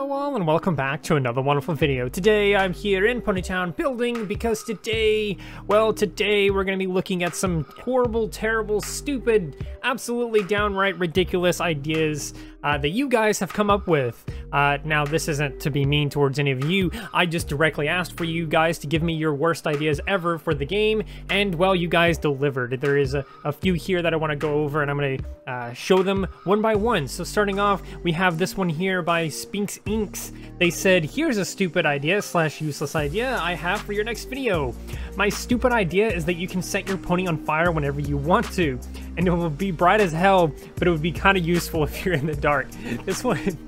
Hello all and welcome back to another wonderful video. Today I'm here in Ponytown building because today, well today we're going to be looking at some horrible, terrible, stupid, absolutely downright ridiculous ideas uh, that you guys have come up with. Uh, now this isn't to be mean towards any of you, I just directly asked for you guys to give me your worst ideas ever for the game and well you guys delivered. There is a, a few here that I want to go over and I'm going to uh, show them one by one. So starting off we have this one here by Spinks Inks. They said, here's a stupid idea slash useless idea I have for your next video. My stupid idea is that you can set your pony on fire whenever you want to, and it will be bright as hell, but it would be kind of useful if you're in the dark. This one...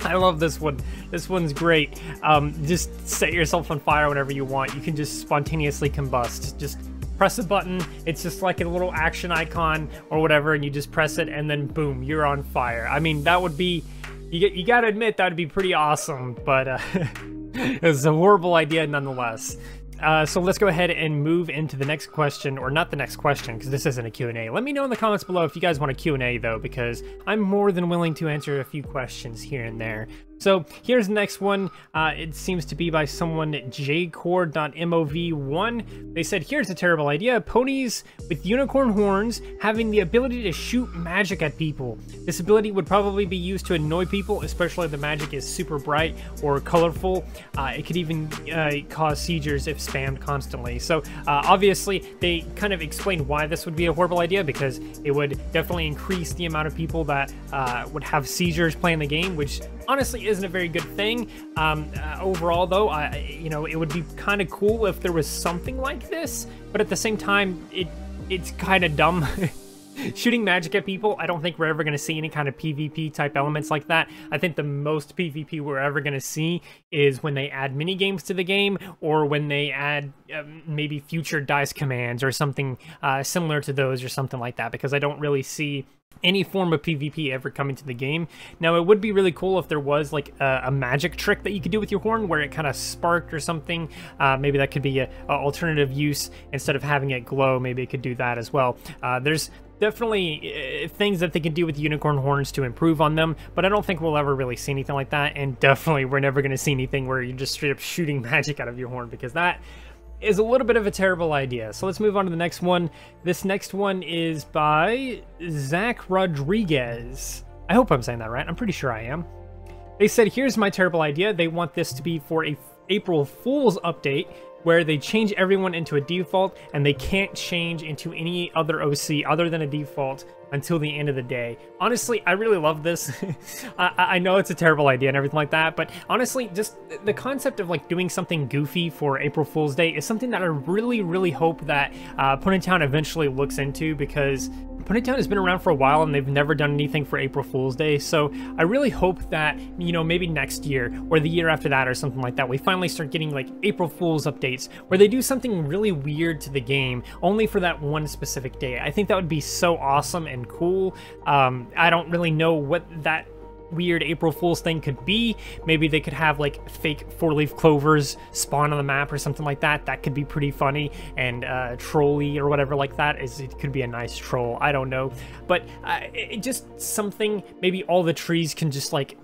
I love this one. This one's great. Um, just set yourself on fire whenever you want. You can just spontaneously combust. Just press a button. It's just like a little action icon or whatever, and you just press it, and then boom, you're on fire. I mean, that would be you, you gotta admit that'd be pretty awesome, but uh, it's a horrible idea nonetheless. Uh, so let's go ahead and move into the next question, or not the next question, because this isn't a Q&A. Let me know in the comments below if you guys want a Q&A, though, because I'm more than willing to answer a few questions here and there. So here's the next one. Uh, it seems to be by someone jcord.mov1. They said, here's a terrible idea. Ponies with unicorn horns having the ability to shoot magic at people. This ability would probably be used to annoy people, especially if the magic is super bright or colorful. Uh, it could even uh, cause seizures if spammed constantly. So uh, obviously they kind of explained why this would be a horrible idea because it would definitely increase the amount of people that uh, would have seizures playing the game, which honestly isn't a very good thing. Um, uh, overall, though, I, you know, it would be kind of cool if there was something like this, but at the same time, it it's kind of dumb. Shooting magic at people, I don't think we're ever going to see any kind of PvP type elements like that. I think the most PvP we're ever going to see is when they add mini games to the game or when they add um, maybe future dice commands or something uh, similar to those or something like that because I don't really see any form of PvP ever coming to the game. Now, it would be really cool if there was like a, a magic trick that you could do with your horn where it kind of sparked or something. Uh, maybe that could be an alternative use instead of having it glow. Maybe it could do that as well. Uh, there's definitely uh, things that they can do with unicorn horns to improve on them, but I don't think we'll ever really see anything like that. And definitely, we're never going to see anything where you're just straight up shooting magic out of your horn because that is a little bit of a terrible idea. So let's move on to the next one. This next one is by Zach Rodriguez. I hope I'm saying that right. I'm pretty sure I am. They said, here's my terrible idea. They want this to be for a April Fool's update where they change everyone into a default and they can't change into any other OC other than a default until the end of the day. Honestly, I really love this. I, I, know it's a terrible idea and everything like that, but honestly, just the concept of like doing something goofy for April Fool's Day is something that I really, really hope that uh, Ponytown eventually looks into because Ponytown has been around for a while and they've never done anything for April Fool's Day, so I really hope that, you know, maybe next year or the year after that or something like that, we finally start getting like April Fool's updates where they do something really weird to the game only for that one specific day. I think that would be so awesome and cool. Um, I don't really know what that weird April Fool's thing could be. Maybe they could have like fake four-leaf clovers spawn on the map or something like that. That could be pretty funny and uh, trolly or whatever like that. Is it could be a nice troll. I don't know, but uh, it, just something. Maybe all the trees can just like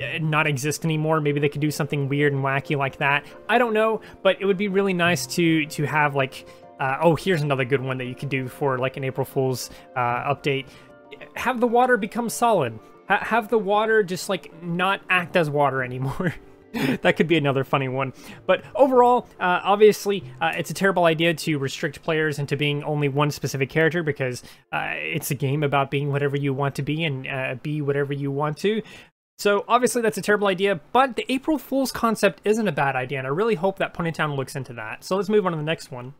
uh, not exist anymore. Maybe they could do something weird and wacky like that. I don't know, but it would be really nice to to have like. Uh, oh, here's another good one that you could do for like an April Fool's uh, update. Have the water become solid ha have the water just like not act as water anymore. that could be another funny one. But overall, uh, obviously, uh, it's a terrible idea to restrict players into being only one specific character because uh, it's a game about being whatever you want to be and uh, be whatever you want to. So obviously that's a terrible idea, but the April Fool's concept isn't a bad idea, and I really hope that Ponytown looks into that. So let's move on to the next one.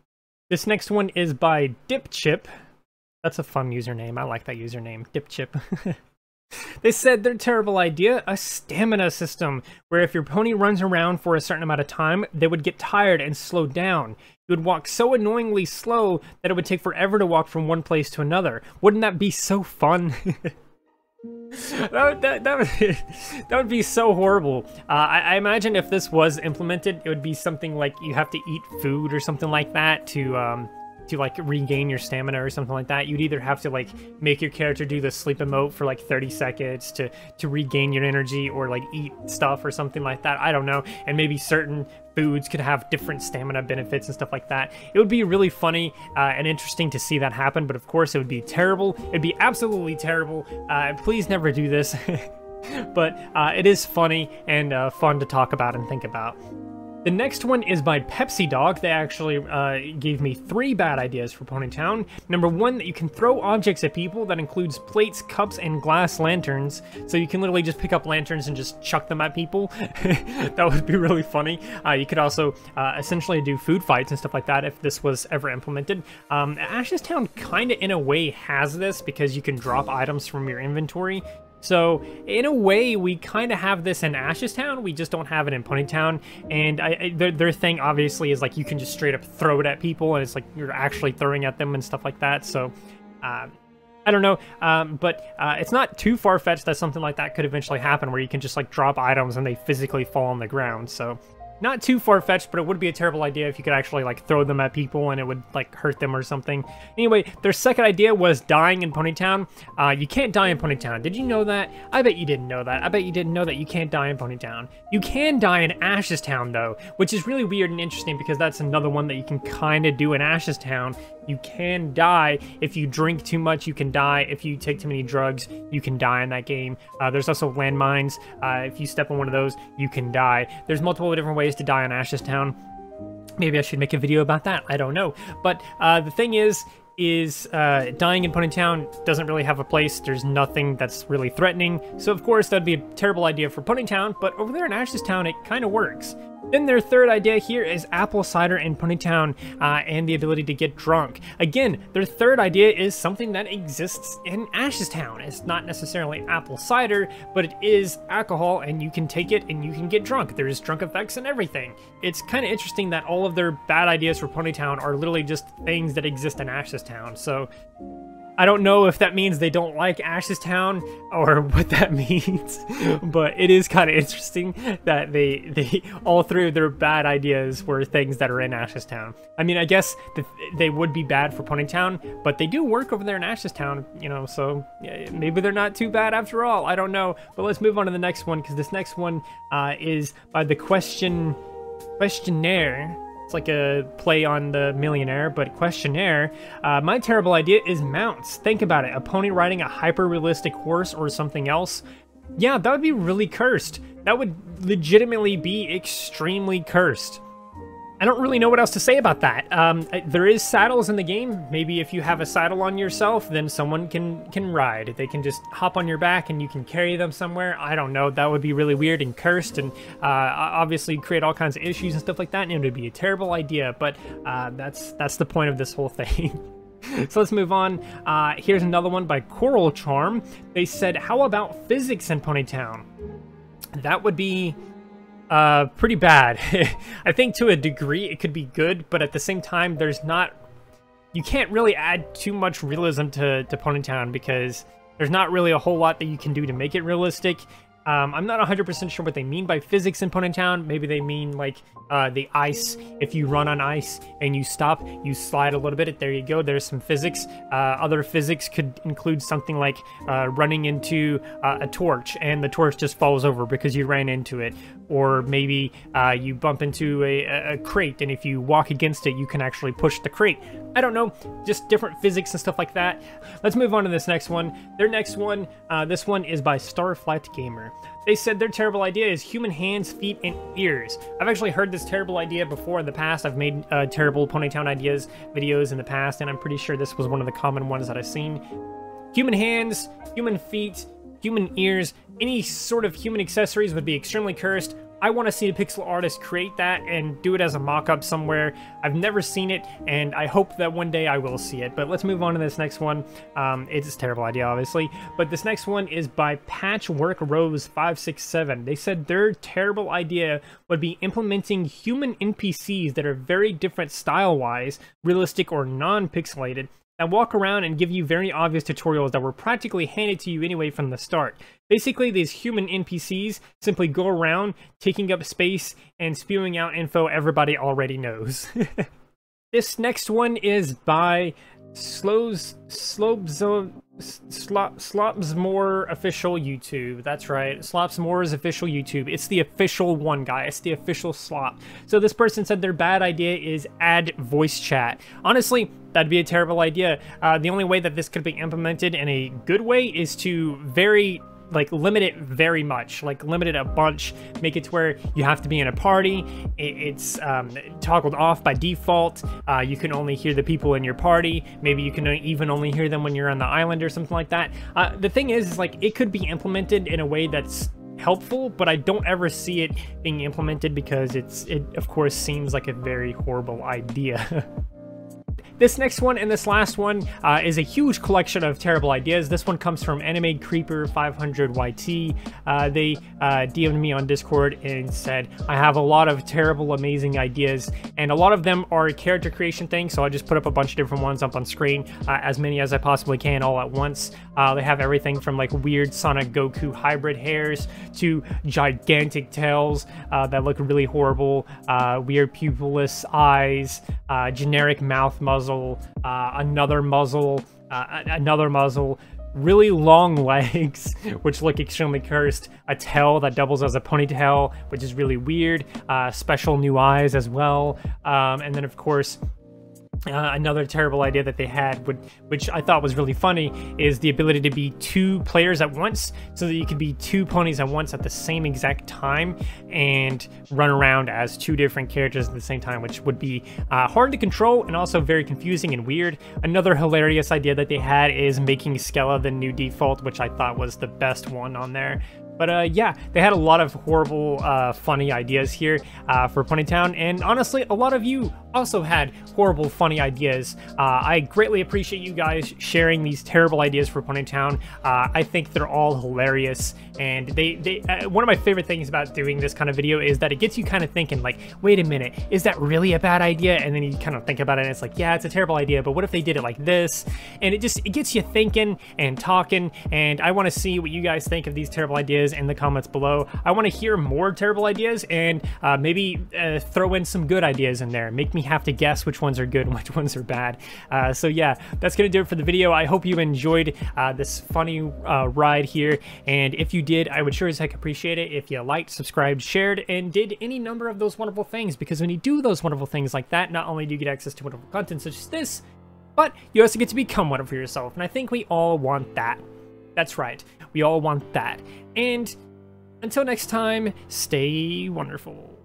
This next one is by Dipchip. That's a fun username. I like that username, Dipchip. They said their terrible idea, a stamina system, where if your pony runs around for a certain amount of time, they would get tired and slow down. You would walk so annoyingly slow that it would take forever to walk from one place to another. Wouldn't that be so fun? that, would, that, that, would, that would be so horrible. Uh, I, I, imagine if this was implemented, it would be something like you have to eat food or something like that to um, to like regain your stamina or something like that, you'd either have to like make your character do the sleep emote for like 30 seconds to to regain your energy or like eat stuff or something like that. I don't know. And maybe certain foods could have different stamina benefits and stuff like that. It would be really funny uh, and interesting to see that happen, but of course it would be terrible. It'd be absolutely terrible. Uh, please never do this. but uh, it is funny and uh, fun to talk about and think about. The next one is by Pepsi Dog. They actually uh, gave me three bad ideas for Ponytown. Number one, that you can throw objects at people. That includes plates, cups, and glass lanterns. So you can literally just pick up lanterns and just chuck them at people. that would be really funny. Uh, you could also uh, essentially do food fights and stuff like that if this was ever implemented. Um, Town kind of in a way has this because you can drop items from your inventory. So in a way, we kind of have this in Ashes Town. We just don't have it in Ponytown. And I, I, their, their thing obviously is like you can just straight up throw it at people, and it's like you're actually throwing at them and stuff like that. So. Uh, I don't know, um, but uh, it's not too far-fetched that something like that could eventually happen where you can just like drop items and they physically fall on the ground. So not too far-fetched, but it would be a terrible idea if you could actually like throw them at people and it would like hurt them or something. Anyway, their second idea was dying in Ponytown. Uh, you can't die in Ponytown. Did you know that? I bet you didn't know that. I bet you didn't know that you can't die in Ponytown. You can die in Ashes Town though, which is really weird and interesting because that's another one that you can kind of do in Ashes Town you can die. If you drink too much, you can die. If you take too many drugs, you can die in that game. Uh, there's also landmines. Uh, if you step on one of those, you can die. There's multiple different ways to die on Ashes Town. Maybe I should make a video about that. I don't know. But uh, the thing is, is uh, dying in Ponytown doesn't really have a place. There's nothing that's really threatening. So of course that'd be a terrible idea for Ponytown, but over there in Ashes Town it kind of works. Then their third idea here is apple cider in Ponytown uh, and the ability to get drunk. Again, their third idea is something that exists in Ashes Town. It's not necessarily apple cider, but it is alcohol and you can take it and you can get drunk. There's drunk effects and everything. It's kind of interesting that all of their bad ideas for Ponytown are literally just things that exist in Ashes Town. So I don't know if that means they don't like Ashes Town or what that means, but it is kind of interesting that they they all three of their bad ideas were things that are in Ashes Town. I mean, I guess the, they would be bad for Ponytown, but they do work over there in Ashes Town, you know, so maybe they're not too bad after all. I don't know, but let's move on to the next one because this next one uh, is by the question questionnaire it's like a play on the millionaire, but questionnaire. Uh, my terrible idea is mounts. Think about it. A pony riding a hyper-realistic horse or something else. Yeah, that would be really cursed. That would legitimately be extremely cursed. I don't really know what else to say about that. Um, there is saddles in the game. Maybe if you have a saddle on yourself, then someone can can ride. They can just hop on your back and you can carry them somewhere. I don't know. That would be really weird and cursed, and uh, obviously create all kinds of issues and stuff like that. And it would be a terrible idea. But uh, that's that's the point of this whole thing. so let's move on. Uh, here's another one by Coral Charm. They said, "How about physics in Ponytown?" That would be uh, pretty bad. I think to a degree it could be good, but at the same time, there's not... You can't really add too much realism to, to Ponytown because there's not really a whole lot that you can do to make it realistic. Um, I'm not 100% sure what they mean by physics in Ponytown. Maybe they mean like uh, the ice. If you run on ice and you stop, you slide a little bit. There you go. There's some physics. Uh, other physics could include something like uh, running into uh, a torch and the torch just falls over because you ran into it. Or maybe uh, you bump into a, a crate and if you walk against it, you can actually push the crate. I don't know, just different physics and stuff like that. Let's move on to this next one. Their next one, uh, this one is by Starflight Gamer. They said their terrible idea is human hands, feet, and ears. I've actually heard this terrible idea before in the past. I've made uh, terrible Ponytown ideas videos in the past, and I'm pretty sure this was one of the common ones that I've seen. Human hands, human feet, human ears, any sort of human accessories would be extremely cursed. I want to see a pixel artist create that and do it as a mock-up somewhere. I've never seen it, and I hope that one day I will see it. But let's move on to this next one. Um, it's a terrible idea, obviously. But this next one is by Patchwork Rose 567. They said their terrible idea would be implementing human NPCs that are very different style-wise, realistic or non-pixelated, that walk around and give you very obvious tutorials that were practically handed to you anyway from the start. Basically, these human NPCs simply go around taking up space and spewing out info everybody already knows. This next one is by Slows Slobzo Slop Slopsmore official YouTube. That's right. Slopsmore's official YouTube. It's the official one, guy. It's the official slop. So this person said their bad idea is add voice chat. Honestly, that'd be a terrible idea. Uh, the only way that this could be implemented in a good way is to very like limit it very much like limit it a bunch make it to where you have to be in a party. It's um, toggled off by default. Uh, you can only hear the people in your party. Maybe you can even only hear them when you're on the island or something like that. Uh, the thing is, is like it could be implemented in a way that's helpful but i don't ever see it being implemented because it's it of course seems like a very horrible idea This next one and this last one uh, is a huge collection of terrible ideas. This one comes from Anime Creeper 500YT. Uh, they uh, DM'd me on Discord and said, I have a lot of terrible, amazing ideas, and a lot of them are character creation things, so I just put up a bunch of different ones up on screen, uh, as many as I possibly can all at once. Uh, they have everything from like weird Sonic Goku hybrid hairs to gigantic tails uh, that look really horrible, weird pupilless eyes, generic mouth muzzle, muzzle, uh, another muzzle, uh, another muzzle, really long legs, which look extremely cursed, a tail that doubles as a ponytail, which is really weird, uh, special new eyes as well, um, and then of course uh, another terrible idea that they had, would, which I thought was really funny, is the ability to be two players at once, so that you could be two ponies at once at the same exact time and run around as two different characters at the same time, which would be uh, hard to control and also very confusing and weird. Another hilarious idea that they had is making Skella the new default, which I thought was the best one on there. But uh, yeah, they had a lot of horrible, uh, funny ideas here uh, for Ponytown, and honestly, a lot of you also had horrible, funny ideas. Uh, I greatly appreciate you guys sharing these terrible ideas for Ponytown. Uh, I think they're all hilarious, and they, they uh, one of my favorite things about doing this kind of video is that it gets you kind of thinking, like, wait a minute, is that really a bad idea? And then you kind of think about it, and it's like, yeah, it's a terrible idea, but what if they did it like this? And it just it gets you thinking and talking, and I want to see what you guys think of these terrible ideas ideas in the comments below. I want to hear more terrible ideas and uh, maybe uh, throw in some good ideas in there. Make me have to guess which ones are good and which ones are bad. Uh, so yeah, that's going to do it for the video. I hope you enjoyed uh, this funny uh, ride here. And if you did, I would sure as heck appreciate it if you liked, subscribed, shared, and did any number of those wonderful things. Because when you do those wonderful things like that, not only do you get access to wonderful content such as this, but you also get to become one for yourself. And I think we all want that. That's right. We all want that. And until next time, stay wonderful.